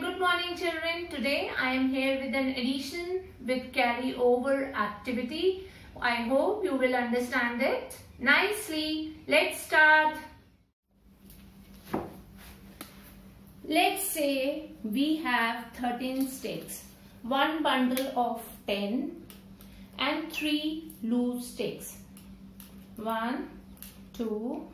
good morning children. Today I am here with an addition with carry over activity. I hope you will understand it nicely. Let's start. Let's say we have 13 sticks, one bundle of 10 and 3 loose sticks. One, two,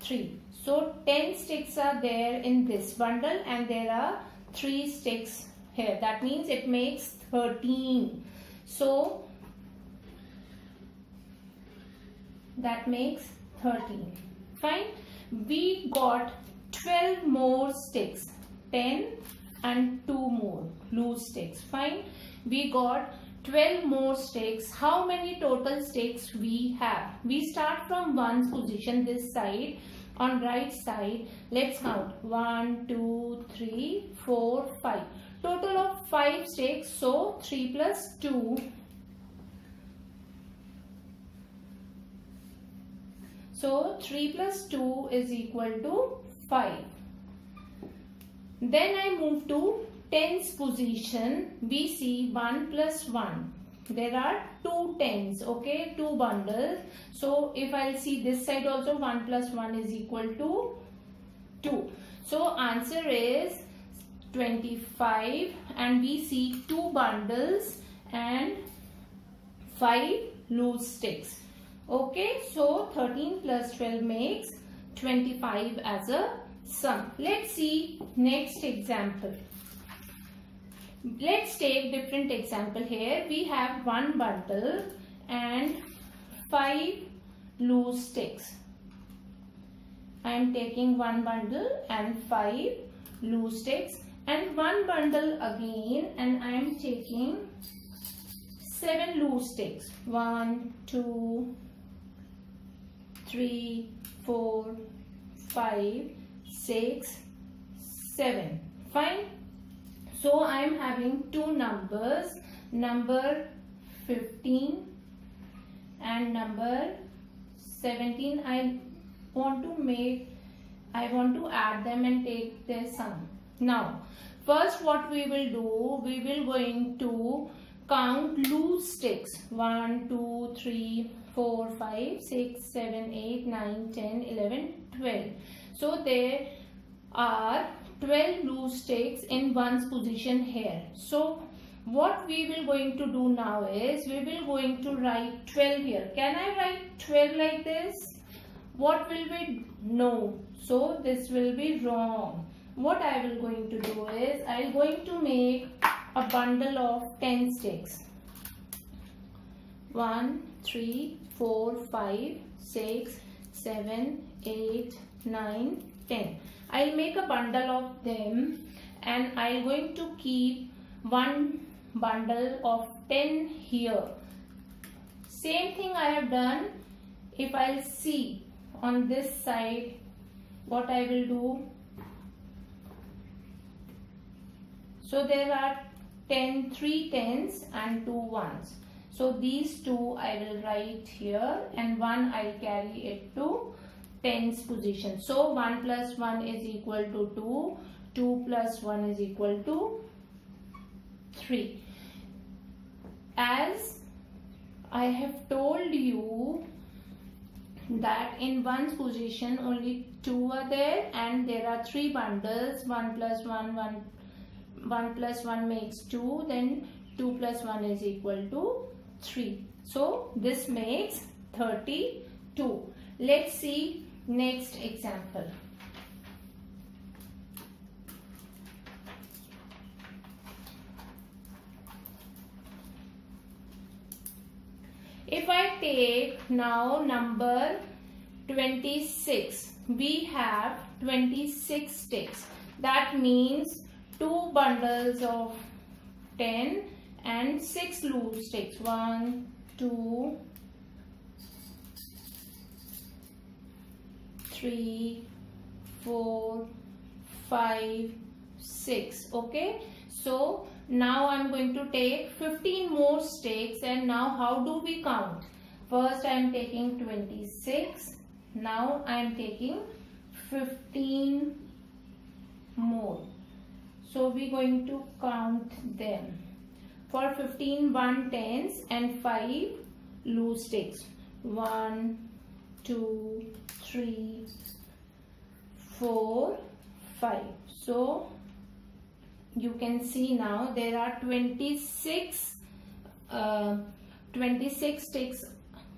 three. So 10 sticks are there in this bundle and there are 3 sticks here. That means it makes 13. So that makes 13. Fine. We got 12 more sticks. 10 and 2 more loose sticks. Fine. We got 12 more sticks. How many total sticks we have? We start from one's position this side on right side let's count. 1 2 3 4 5 total of 5 sticks so 3 plus 2 so 3 plus 2 is equal to 5 then I move to tens position we see 1 plus 1 there are two tens okay? Two bundles. So if i'll see this side also 1 plus 1 is equal to 2 so answer is 25 and we see two bundles and 5 loose sticks. Okay? So 13 plus 12 makes 25 as a sum. Let's see next example let's take different example here. We have one bundle and five loose sticks. I am taking one bundle and five loose sticks and one bundle again and I am taking seven loose sticks. One two three four five six seven. Fine so I am having two numbers, number 15 and number 17. I want to make, I want to add them and take their sum. Now, first what we will do, we will going to count loose sticks 1 2 3 4 5 6 7 8 9 10 11 12 so there are 12 loose sticks in one's position here. So what we will going to do now is we will going to write 12 here. Can I write 12 like this? What will we no. So this will be wrong. What I will going to do is I am going to make a bundle of 10 sticks. 1, 3, 4, 5, 6, 7, 8, 9, 10. I'll make a bundle of them and I'm going to keep one bundle of 10 here. Same thing I have done if I'll see on this side what I will do. So there are 10, 3 tens and 2 ones. So these two I will write here and one I'll carry it to tens position. So 1 plus 1 is equal to 2. 2 plus 1 is equal to 3. As I have told you that in one's position only 2 are there and there are 3 bundles 1 plus 1 1 1 plus 1 makes 2 then 2 plus 1 is equal to 3 so this makes 32 let's see Next example. If I take now number 26, we have 26 sticks. That means two bundles of 10 and 6 loose sticks. 1, 2, three, four, five, six. Okay. So now I'm going to take 15 more sticks and now how do we count? First I am taking 26. Now I am taking 15 more. So we're going to count them. For 15, 1 tens and 5 loose sticks. 1, 2, 3, 4, 5. So you can see now there are 26 uh, 26 sticks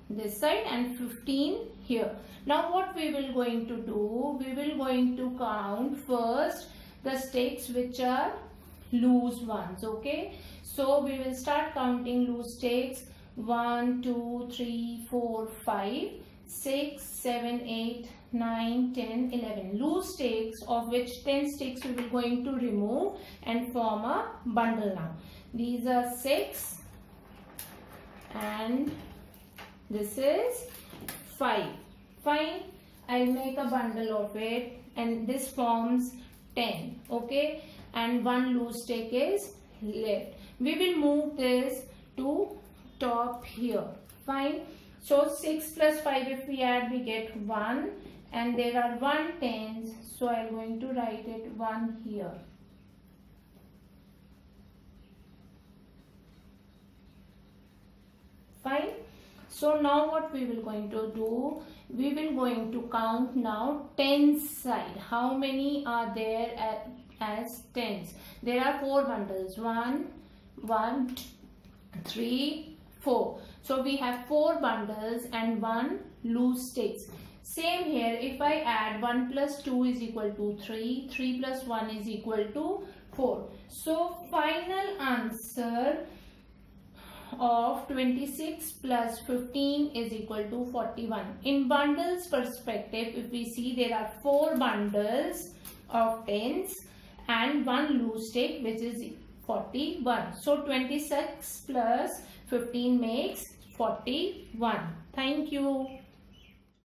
this side and 15 here. Now what we will going to do? We will going to count first the sticks which are loose ones okay? So we will start counting loose sticks 1 2 3 4 5 6 7 8 9 10 11 loose sticks of which 10 sticks we will going to remove and form a bundle now. These are 6 and this is 5 fine. I'll make a bundle of it and this forms 10 okay? And one loose stick is left. We will move this to top here. Fine so 6 plus 5 if we add we get 1 and there are 1 tens so I'm going to write it 1 here. Fine. So now what we will going to do? We will going to count now tens side. How many are there as tens? There are four bundles. One one three four. So we have four bundles and one loose sticks. Same here if I add 1 plus 2 is equal to 3 3 plus 1 is equal to 4 so final answer of 26 plus 15 is equal to 41. In bundles perspective, if we see there are 4 bundles of tens and 1 loose stick which is 41. So 26 plus 15 makes 41. Thank you.